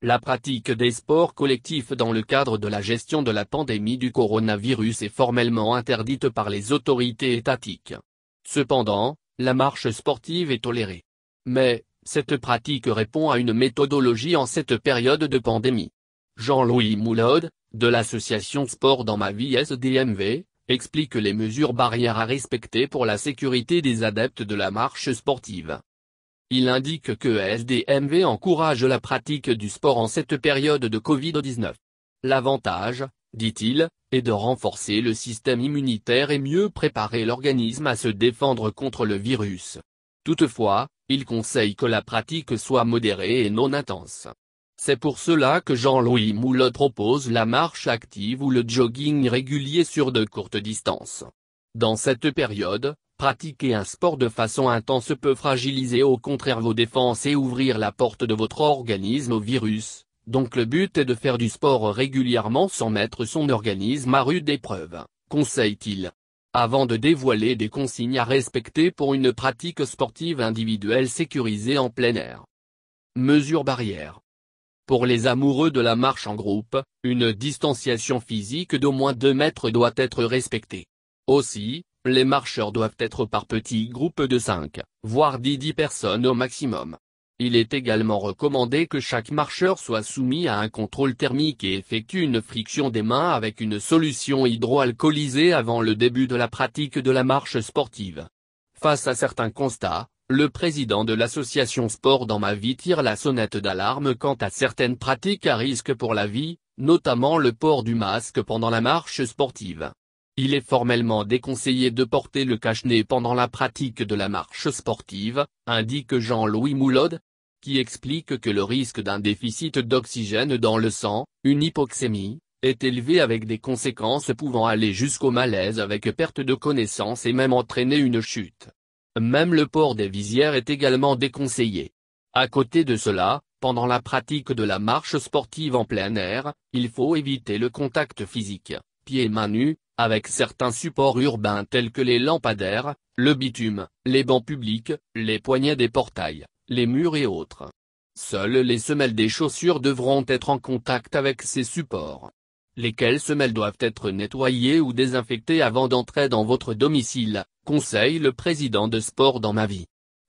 La pratique des sports collectifs dans le cadre de la gestion de la pandémie du coronavirus est formellement interdite par les autorités étatiques. Cependant, la marche sportive est tolérée. Mais, cette pratique répond à une méthodologie en cette période de pandémie. Jean-Louis Moulode, de l'association Sport dans ma vie SDMV, explique les mesures barrières à respecter pour la sécurité des adeptes de la marche sportive. Il indique que SDMV encourage la pratique du sport en cette période de Covid-19. L'avantage, dit-il, est de renforcer le système immunitaire et mieux préparer l'organisme à se défendre contre le virus. Toutefois, il conseille que la pratique soit modérée et non intense. C'est pour cela que Jean-Louis Moulot propose la marche active ou le jogging régulier sur de courtes distances. Dans cette période, Pratiquer un sport de façon intense peut fragiliser au contraire vos défenses et ouvrir la porte de votre organisme au virus, donc le but est de faire du sport régulièrement sans mettre son organisme à rude épreuve, conseille-t-il. Avant de dévoiler des consignes à respecter pour une pratique sportive individuelle sécurisée en plein air. Mesures barrières. Pour les amoureux de la marche en groupe, une distanciation physique d'au moins 2 mètres doit être respectée. Aussi, les marcheurs doivent être par petits groupes de 5, voire 10 personnes au maximum. Il est également recommandé que chaque marcheur soit soumis à un contrôle thermique et effectue une friction des mains avec une solution hydroalcoolisée avant le début de la pratique de la marche sportive. Face à certains constats, le président de l'association Sport dans ma vie tire la sonnette d'alarme quant à certaines pratiques à risque pour la vie, notamment le port du masque pendant la marche sportive. Il est formellement déconseillé de porter le cache-nez pendant la pratique de la marche sportive, indique Jean-Louis Moulode, qui explique que le risque d'un déficit d'oxygène dans le sang, une hypoxémie, est élevé avec des conséquences pouvant aller jusqu'au malaise avec perte de connaissance et même entraîner une chute. Même le port des visières est également déconseillé. À côté de cela, pendant la pratique de la marche sportive en plein air, il faut éviter le contact physique, pieds-mains nus, avec certains supports urbains tels que les lampadaires, le bitume, les bancs publics, les poignets des portails, les murs et autres. Seules les semelles des chaussures devront être en contact avec ces supports. Lesquelles semelles doivent être nettoyées ou désinfectées avant d'entrer dans votre domicile, conseille le président de sport dans ma vie.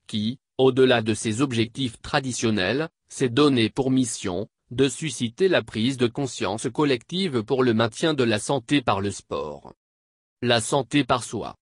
Qui, au-delà de ses objectifs traditionnels, s'est donné pour mission, de susciter la prise de conscience collective pour le maintien de la santé par le sport. La santé par soi.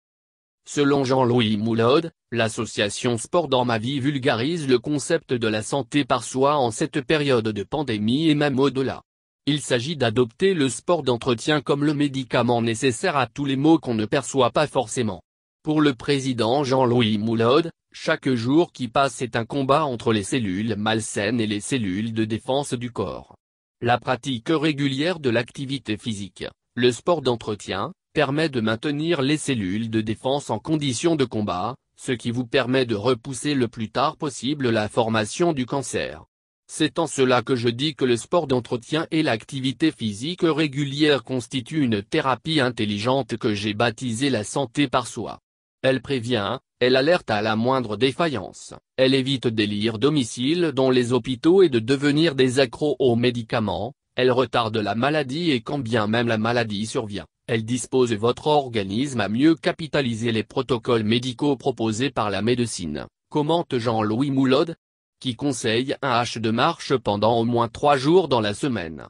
Selon Jean-Louis Moulode, l'association Sport dans ma vie vulgarise le concept de la santé par soi en cette période de pandémie et même au-delà. Il s'agit d'adopter le sport d'entretien comme le médicament nécessaire à tous les maux qu'on ne perçoit pas forcément. Pour le président Jean-Louis Moulode, chaque jour qui passe est un combat entre les cellules malsaines et les cellules de défense du corps. La pratique régulière de l'activité physique, le sport d'entretien, permet de maintenir les cellules de défense en condition de combat, ce qui vous permet de repousser le plus tard possible la formation du cancer. C'est en cela que je dis que le sport d'entretien et l'activité physique régulière constituent une thérapie intelligente que j'ai baptisée la santé par soi. Elle prévient, elle alerte à la moindre défaillance, elle évite d'élire domicile dans les hôpitaux et de devenir des accros aux médicaments, elle retarde la maladie et quand bien même la maladie survient, elle dispose votre organisme à mieux capitaliser les protocoles médicaux proposés par la médecine, commente Jean-Louis Moulode, qui conseille un H de marche pendant au moins trois jours dans la semaine.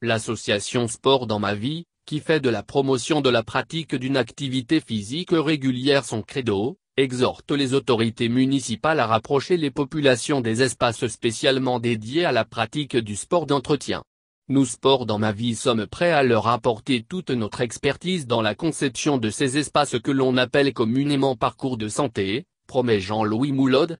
L'association Sport dans ma vie, qui fait de la promotion de la pratique d'une activité physique régulière son credo, exhorte les autorités municipales à rapprocher les populations des espaces spécialement dédiés à la pratique du sport d'entretien. Nous Sport dans ma vie sommes prêts à leur apporter toute notre expertise dans la conception de ces espaces que l'on appelle communément parcours de santé, promet Jean-Louis Moulode,